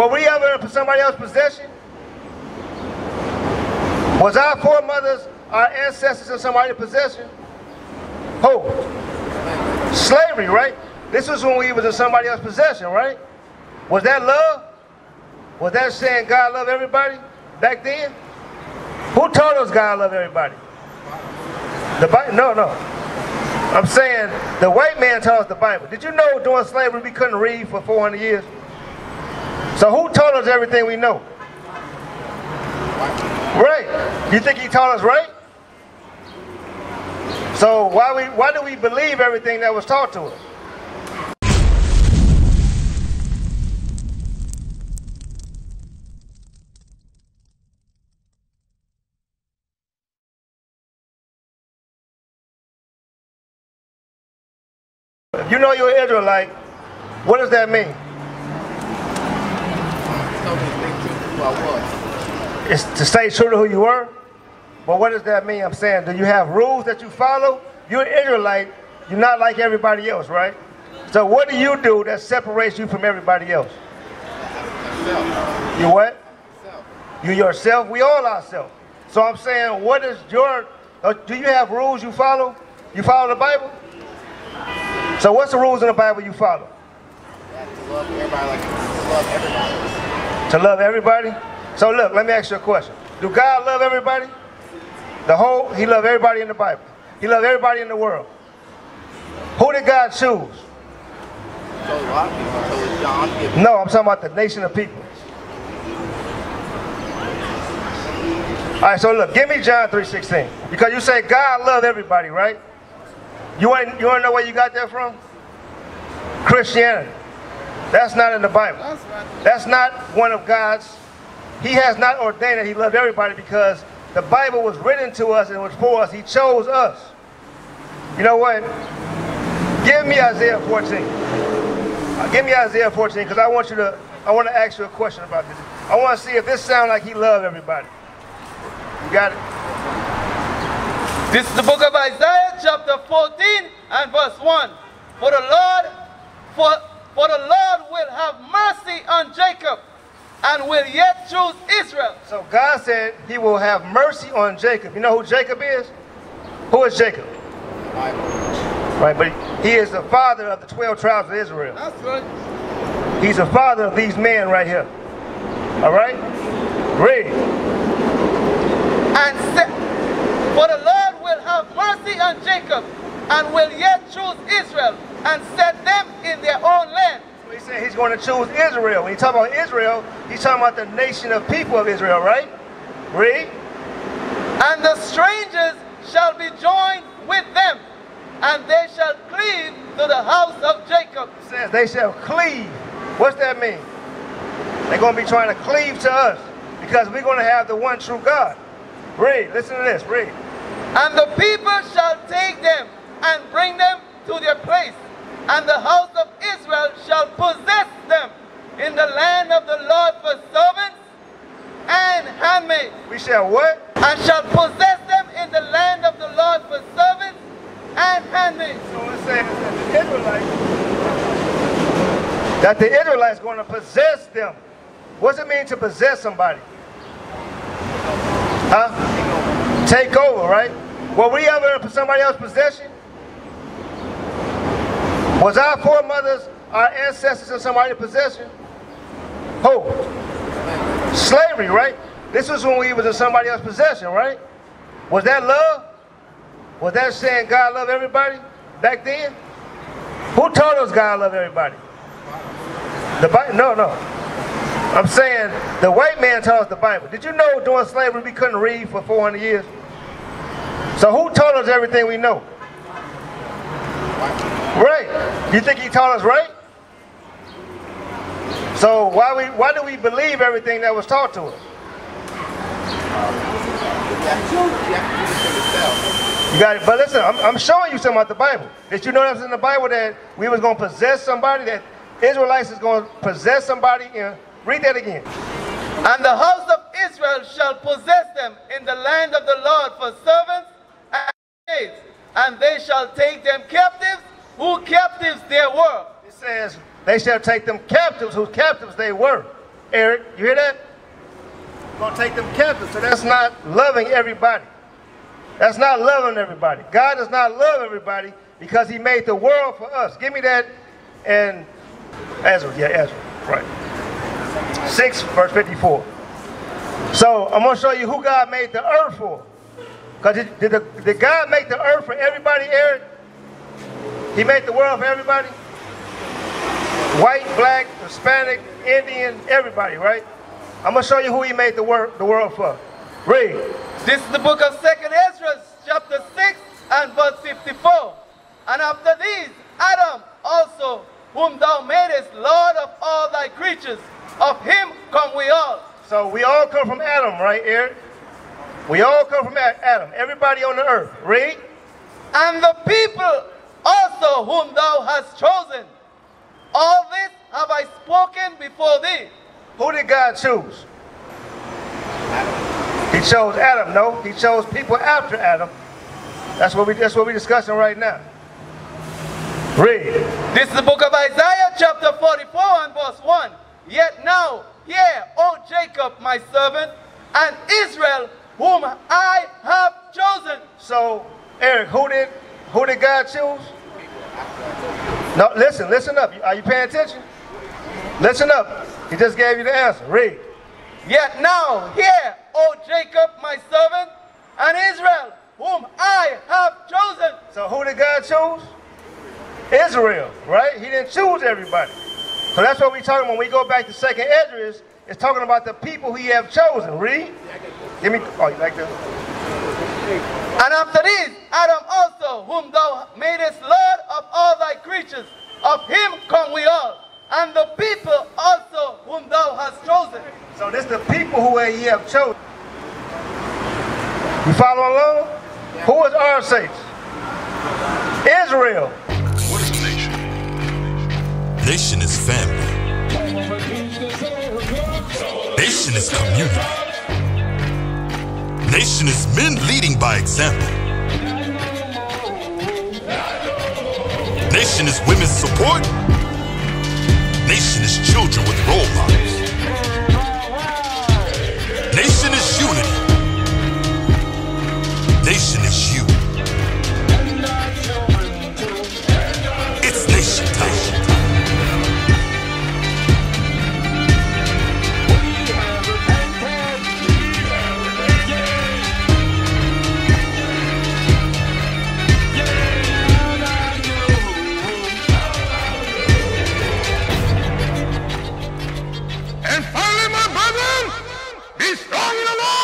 Were we ever in somebody else's possession? Was our foremothers, our ancestors in somebody's possession? Who? Slavery, right? This was when we was in somebody else's possession, right? Was that love? Was that saying God love everybody back then? Who told us God love everybody? The Bible? No, no. I'm saying the white man taught us the Bible. Did you know during slavery we couldn't read for 400 years? So who taught us everything we know? Right. You think he taught us right? So why we why do we believe everything that was taught to us? You know you're an Israelite, what does that mean? Told me to stay true to who I was. It's to stay true to who you were. But what does that mean? I'm saying, do you have rules that you follow? You're an Israelite. You're not like everybody else, right? So what do you do that separates you from everybody else? You what? Myself. You yourself. We all ourselves. So I'm saying, what is your? Uh, do you have rules you follow? You follow the Bible. So what's the rules in the Bible you follow? You love everybody like love everybody. To love everybody. So look, let me ask you a question. Do God love everybody? The whole, He loved everybody in the Bible. He loved everybody in the world. Who did God choose? No, I'm talking about the nation of people. All right, so look, give me John 3.16. Because you say God loved everybody, right? You want, you want to know where you got that from? Christianity. That's not in the Bible. That's not one of God's. He has not ordained that he loved everybody because the Bible was written to us and it was for us. He chose us. You know what? Give me Isaiah 14. Uh, Give me Isaiah 14 because I want you to. I want to ask you a question about this. I want to see if this sounds like he loved everybody. You got it? This is the book of Isaiah, chapter 14 and verse 1. For the Lord, for, for the Lord will have mercy on Jacob and will yet choose Israel. So God said he will have mercy on Jacob. You know who Jacob is? Who is Jacob? Right, but he is the father of the 12 tribes of Israel. That's right. He's the father of these men right here. All right? Read. And for the Lord will have mercy on Jacob and will yet choose Israel and set them in their own land. So he said he's going to choose Israel. When he talk about Israel, he's talking about the nation of people of Israel, right? Read. And the strangers shall be joined with them, and they shall cleave to the house of Jacob. It says they shall cleave. What's that mean? They're going to be trying to cleave to us because we're going to have the one true God. Read. Listen to this. Read. And the people shall take them and bring them to their place, and the house of Israel shall possess them in the land of the Lord for servants and handmaids, We shall what? and shall possess them in the land of the Lord for servants and handmaids. So it says that the Israelites, that the Israelites going to possess them. What's it mean to possess somebody? Huh? Take over, right? Were we ever in somebody else's possession? Was our foremothers, our ancestors in somebody's possession? Who? Slavery, right? This was when we was in somebody else's possession, right? Was that love? Was that saying God love everybody back then? Who told us God love everybody? The Bible? No, no. I'm saying the white man taught us the Bible. Did you know during slavery we couldn't read for 400 years? So who told us everything we know? Right. You think he taught us right? So why we why do we believe everything that was taught to us? You you. You got it. But listen, I'm, I'm showing you something about the Bible. Did you know that was in the Bible that we was going to possess somebody, that Israelites is going to possess somebody? And read that again. And the house of Israel shall possess them in the land of the Lord for servants and maids, and they shall take them captives, who captives they were. It says, they shall take them captives, whose captives they were. Eric. You hear that? Gonna take them captives. So that's not loving everybody. That's not loving everybody. God does not love everybody because he made the world for us. Give me that and Ezra, yeah, Ezra, right. 6 verse 54. So I'm gonna show you who God made the earth for. Because did, did, the- did God make the earth for? He made the world for everybody? White, black, Hispanic, Indian, everybody, right? I'm gonna show you who he made the, wor- the world for. Read. This is the book of Second Esdras, chapter 6 and verse 54. And after these, Adam also, whom thou madest Lord of all thy creatures, of him come we all. So we all come from Adam, right, Eric? We all come from Adam. Everybody on the earth. Read. And the people whom thou hast chosen. All this have I spoken before thee. Who did God choose? He chose Adam. No, he chose people after Adam. That's what we that's what we're discussing right now. Read. This is the book of Isaiah, chapter 44 and verse 1. Yet now, hear, O Jacob, my servant, and Israel, whom I have chosen. So, Eric, who did who did God choose? No, listen, listen up. Are you paying attention? Listen up. He just gave you the answer. Read. Yet now, hear, O Jacob, my servant, and Israel, whom I have chosen. So who did God choose? Israel, right? He didn't choose everybody. So that's what we're talking when we go back to second Esdras, it's talking about the people he have chosen. Read. Give me oh you like that? And after this, Adam also, whom thou madest Lord of all thy creatures, of him come we all, and the people also whom thou hast chosen. So this the people who he have chosen. You follow along? Who is our saints? Israel. What is a nation? Nation is family. Nation is community. Nation is men leading by example. Nation is women's support. Nation is children be strong in the Lord.